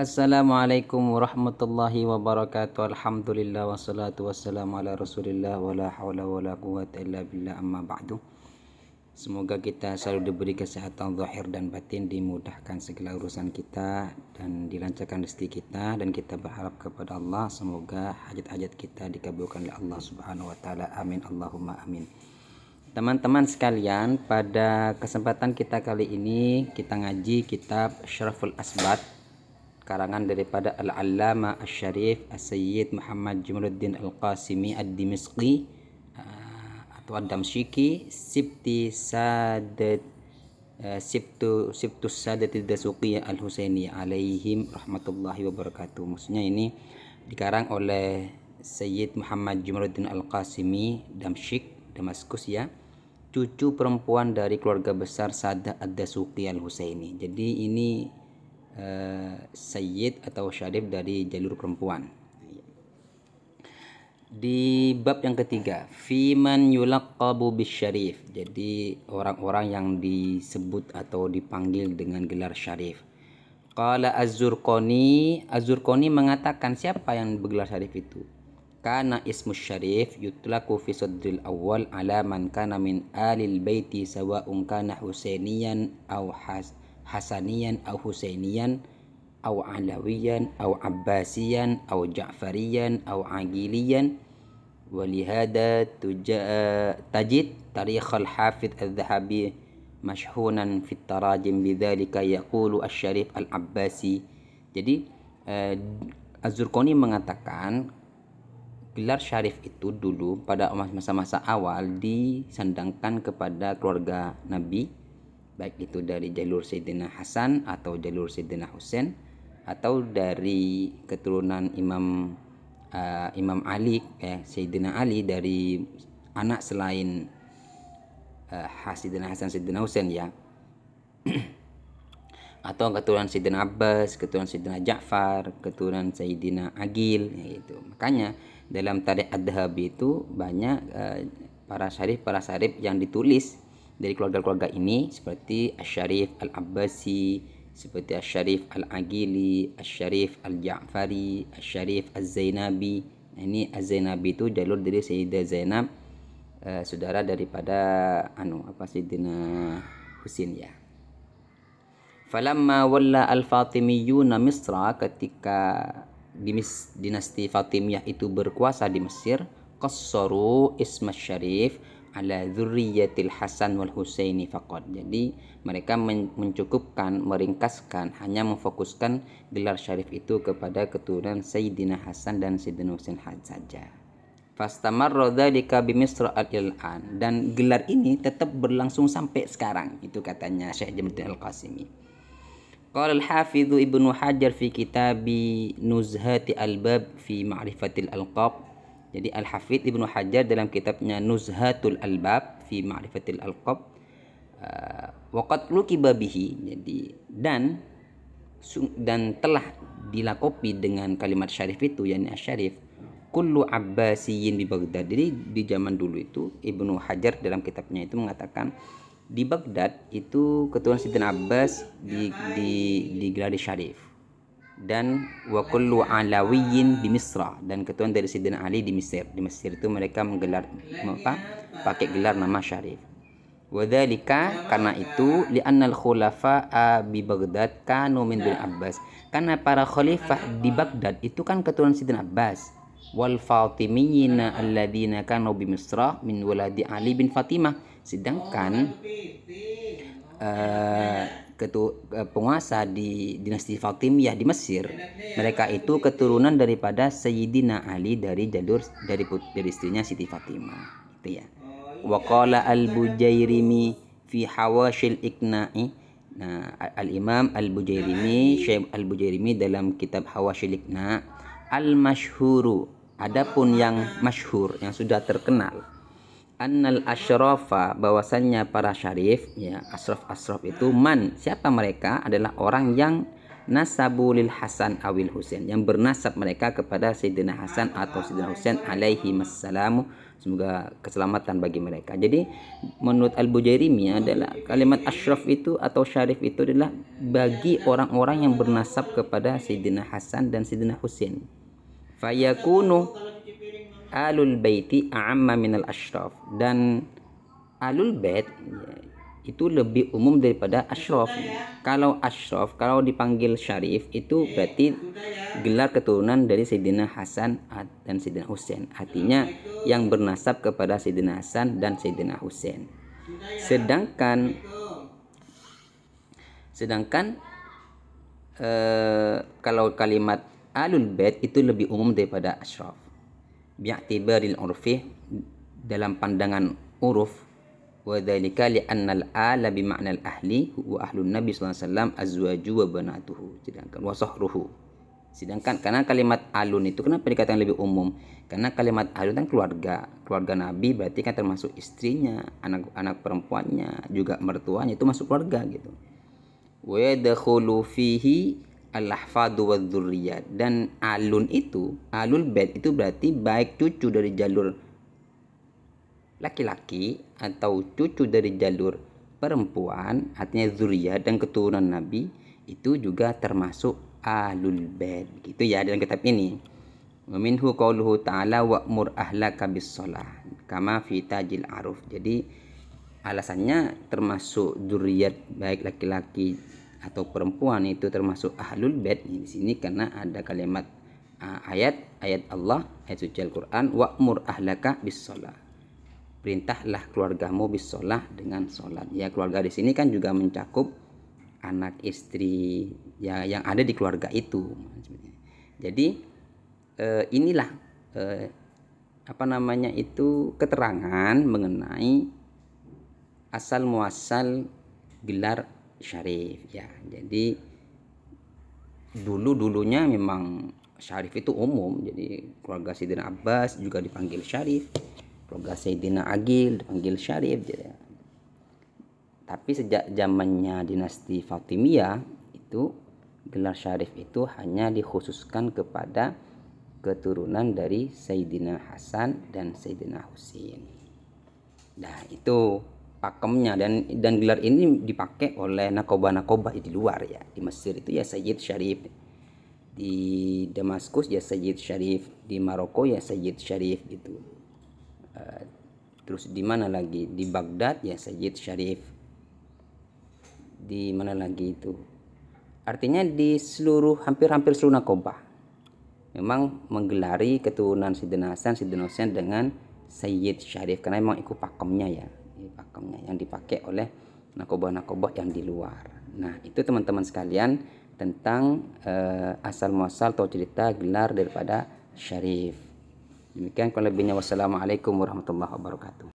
Assalamualaikum warahmatullahi wabarakatuh. Alhamdulillah wassalatu wassalamu ala Rasulillah wala haula wala quwwata illa billah amma ba'du. Semoga kita selalu diberi kesehatan zahir dan batin, dimudahkan segala urusan kita dan dilancarkan rezeki kita dan kita berharap kepada Allah semoga hajat-hajat kita dikabulkan oleh Allah Subhanahu wa taala. Amin Allahumma amin. Teman-teman sekalian, pada kesempatan kita kali ini kita ngaji kitab Syaraful Asbat karangan daripada Al-Allama Asy-Syarif As-Sayyid Muhammad Jamaluddin Al-Qasimi Ad-Dimishqi uh, atau Ad-Damsyiki Sibti Sadat uh, Sibtu Sibtus Sadat Dasuqiyah Al-Husaini alaihim rahmatullahi wabarakatuh. Maksudnya ini dikarang oleh Sayyid Muhammad Jamaluddin Al-Qasimi Damsyik Damaskus ya cucu perempuan dari keluarga besar Sadat Ad-Dasuqi Al-Husaini. Jadi ini uh, Sayyid atau Syarif dari jalur perempuan. Di bab yang ketiga, fiman yulaqabu bisyarif. Jadi orang-orang yang disebut atau dipanggil dengan gelar syarif. Qala Az-Zurqani, Az-Zurqani mengatakan siapa yang bergelar syarif itu? Kana ismu syarif yutlaku fi sadril awal ala man kana min alil baiti sawa'un kana husainiyan aw has Hasaniyan atau Husainiyan atau Alawiyan atau Abbasiyan atau Ja'fariyan atau Agiliyan ولهذا تجد تاريخ الحافظ الذهبي مشحونا في التراجم بذلك يقول الشريف العباسي jadi eh, Az-Zurqani mengatakan gelar syarif itu dulu pada masa-masa awal disandangkan kepada keluarga Nabi baik itu dari jalur Sayyidina Hasan atau jalur Sayyidina Husain atau dari keturunan Imam uh, Imam Ali eh Sayyidina Ali dari anak selain uh, Sayyidina Hasan Sayyidina Husain ya atau keturunan Sayyidina Abbas, keturunan Sayyidina Ja'far, keturunan Sayyidina Agil ya itu. Makanya dalam tarikh Ad-Dhahabi itu banyak uh, para syarif para syarif yang ditulis dari keluarga-keluarga ini seperti Asy-Syarif Al-Abbasi, seperti Asy-Syarif Al-Agili, Asy-Syarif Al-Ja'fari, Asy-Syarif Az-Zainabi. Nah, ini Az-Zainabi itu jalur dari Sayyidah Zainab uh, saudara daripada anu apa Sayyidina Husin ya. Falamma walla al-Fatimiyuna Misra ketika dinasti Fatimiyah itu berkuasa di Mesir, qassaru isma syarif ala dzurriyyatil Hasan wal Husaini faqad. Jadi mereka mencukupkan, meringkaskan, hanya memfokuskan gelar syarif itu kepada keturunan Sayyidina Hasan dan Sayyidina Husain saja. Fastamarra dzalika bi Misr al-an dan gelar ini tetap berlangsung sampai sekarang itu katanya Syekh Jamaluddin Al-Qasimi. Qala al-Hafidz Ibnu Hajar fi kitabi Nuzhati al-Bab fi Ma'rifatil Alqab jadi Al-Hafidh Ibnu Hajar dalam kitabnya Nuzhatul Albab fi Ma'rifatil Alqab uh, waqad lukiba bihi jadi dan dan telah dilakopi dengan kalimat syarif itu yakni asyarif kullu abbasiyin di Baghdad. Jadi di zaman dulu itu Ibnu Hajar dalam kitabnya itu mengatakan di Baghdad itu keturunan Sidin Abbas di di digelari syarif dan wa kullu alawiyin di Misra dan ketuaan dari Sayyidina Ali di Mesir. Di Mesir itu mereka menggelar apa? pakai gelar nama Syarif. Wadhalika karena itu li'annal khulafa'a bi Baghdad kanu min bin Abbas. Karena para khalifah di Baghdad itu kan keturunan Sayyidina Abbas. Wal Fatimiyina alladzina kanu bi Misra min waladi Ali bin Fatimah. Sedangkan uh, ketu, eh, penguasa di dinasti Fatimiyah di Mesir. Mereka itu keturunan daripada Sayyidina Ali dari jalur dari dari istrinya Siti Fatimah itu ya. Waqala al-Bujairimi fi hawashil ikna'i. Nah al-Imam al-Bujairimi Syekh al-Bujairimi dalam kitab hawashil ikna al-masyhuru adapun yang masyhur yang sudah terkenal annal asyrafa bahwasannya para syarif ya asraf asraf itu man. Siapa mereka? Adalah orang yang nasabu lil Hasan awil Husain yang bernasab mereka kepada Sayyidina Hasan atau Sayyidina Husain alaihi wassalamu semoga keselamatan bagi mereka. Jadi menurut Al-Bujairimi adalah kalimat asyraf itu atau syarif itu adalah bagi orang-orang yang bernasab kepada Sayyidina Hasan dan Sayyidina Husain. Fayakunu alul baiti a'amma minal asyraf dan alul bait itu lebih umum daripada ashraf. Kalau ashraf, kalau dipanggil syarif itu berarti gelar keturunan dari Sayyidina Hasan dan Sayyidina Husain. Artinya yang bernasab kepada Sayyidina Hasan dan Sayyidina Husain. Sedangkan sedangkan eh, kalau kalimat alul bait itu lebih umum daripada ashraf. Bi'tibaril urfi dalam pandangan uruf wa dzalika li anna al-ala bi ma'na al-ahli wa ahlun nabi sallallahu alaihi wasallam azwaju wa banatuhu. Sedangkan wa sahruhu. Sedangkan karena kalimat alun itu kenapa dikatakan lebih umum? Karena kalimat alun kan keluarga. Keluarga nabi berarti kan termasuk istrinya anak-anak perempuannya juga mertuanya itu masuk keluarga gitu. Wa yadkhulu fihi al-ahfadu wa dan alun itu alul bait itu berarti baik cucu dari jalur laki-laki atau cucu dari jalur perempuan artinya zuriat dan keturunan nabi itu juga termasuk alul bait gitu ya dalam kitab ini Minhu qauluhu ta'ala wa'mur ahlaka bis shalah kama fi tajil aruf. Jadi alasannya termasuk zuriat baik laki-laki atau perempuan itu termasuk ahlul bait di sini karena ada kalimat uh, ayat ayat Allah ayat suci Al-Qur'an wa'mur ahlaka bis shalah perintahlah keluargamu bisolah dengan sholat ya keluarga di sini kan juga mencakup anak istri ya yang ada di keluarga itu. Jadi eh, inilah eh, apa namanya itu keterangan mengenai asal muasal gelar syarif ya. Jadi dulu dulunya memang syarif itu umum. Jadi keluarga Sidin Abbas juga dipanggil syarif keluarga Sayyidina Agil dipanggil Syarif gitu. tapi sejak zamannya dinasti Fatimiyah itu gelar Syarif itu hanya dikhususkan kepada keturunan dari Sayyidina Hasan dan Sayyidina Husain. Nah itu pakemnya. Dan dan gelar ini dipakai oleh nakoba-nakoba di luar ya. Di Mesir itu ya Sayyid Syarif di Damaskus ya Sayyid Syarif di Maroko ya Sayyid Syarif gitu. Eh, terus di mana lagi? Di Baghdad ya Sayyid Syarif di mana lagi itu? Artinya di seluruh hampir-hampir seluruh Nakobah memang menggelari keturunan Sayyidina Husain dengan Sayyid Syarif karena memang ikut pakemnya ya pakemnya yang dipakai oleh nakobah-nakobah yang di luar. Nah itu teman-teman sekalian tentang uh, asal muasal atau cerita gelar daripada Syarif. Demikian kalau lebihnya. Wassalamualaikum warahmatullahi wabarakatuh.